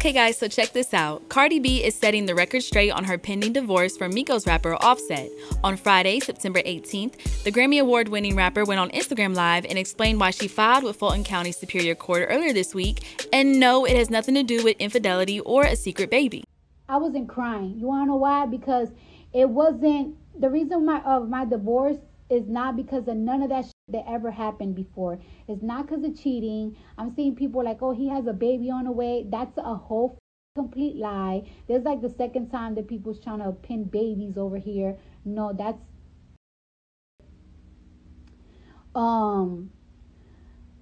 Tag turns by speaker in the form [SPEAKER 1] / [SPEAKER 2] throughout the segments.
[SPEAKER 1] Okay guys, so check this out. Cardi B is setting the record straight on her pending divorce from Migos rapper Offset. On Friday, September 18th, the Grammy Award winning rapper went on Instagram Live and explained why she filed with Fulton County Superior Court earlier this week. And no, it has nothing to do with infidelity or a secret baby.
[SPEAKER 2] I wasn't crying. You wanna know why? Because it wasn't the reason my of my divorce is not because of none of that that ever happened before. It's not because of cheating. I'm seeing people like, oh, he has a baby on the way. That's a whole complete lie. There's like the second time that people's trying to pin babies over here. No, that's um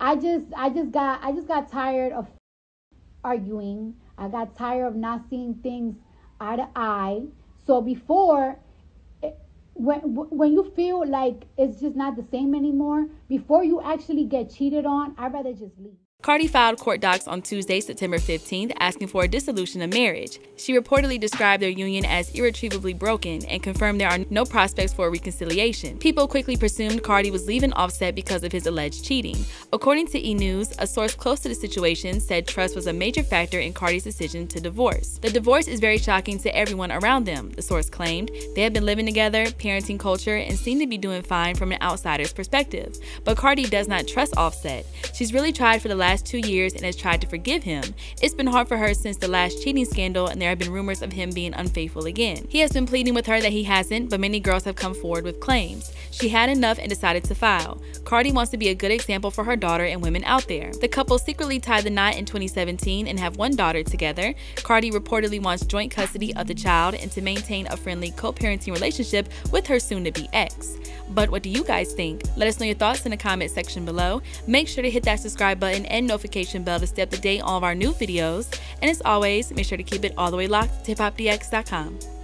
[SPEAKER 2] I just I just got I just got tired of arguing. I got tired of not seeing things eye to eye. So before when when you feel like it's just not the same anymore, before you actually get cheated on, I'd rather just leave.
[SPEAKER 1] Cardi filed court docs on Tuesday, September 15th, asking for a dissolution of marriage. She reportedly described their union as irretrievably broken and confirmed there are no prospects for reconciliation. People quickly presumed Cardi was leaving Offset because of his alleged cheating. According to E! News, a source close to the situation said trust was a major factor in Cardi's decision to divorce. The divorce is very shocking to everyone around them, the source claimed. They have been living together, parenting Kulture, and seem to be doing fine from an outsider's perspective. But Cardi does not trust Offset. She's really tried for the last last two years and has tried to forgive him. It's been hard for her since the last cheating scandal and there have been rumors of him being unfaithful again. He has been pleading with her that he hasn't, but many girls have come forward with claims. She had enough and decided to file. Cardi wants to be a good example for her daughter and women out there. The couple secretly tied the knot in 2017 and have one daughter together. Cardi reportedly wants joint custody of the child and to maintain a friendly co-parenting relationship with her soon-to-be ex. But what do you guys think? Let us know your thoughts in the comment section below. Make sure to hit that subscribe button and notification bell to stay up to date on all of our new videos. And as always, make sure to keep it all the way locked to hiphopdx.com.